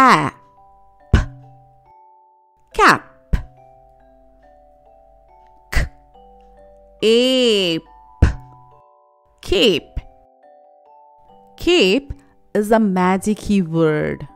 app cap k ape Keep. Keep is a magic keyword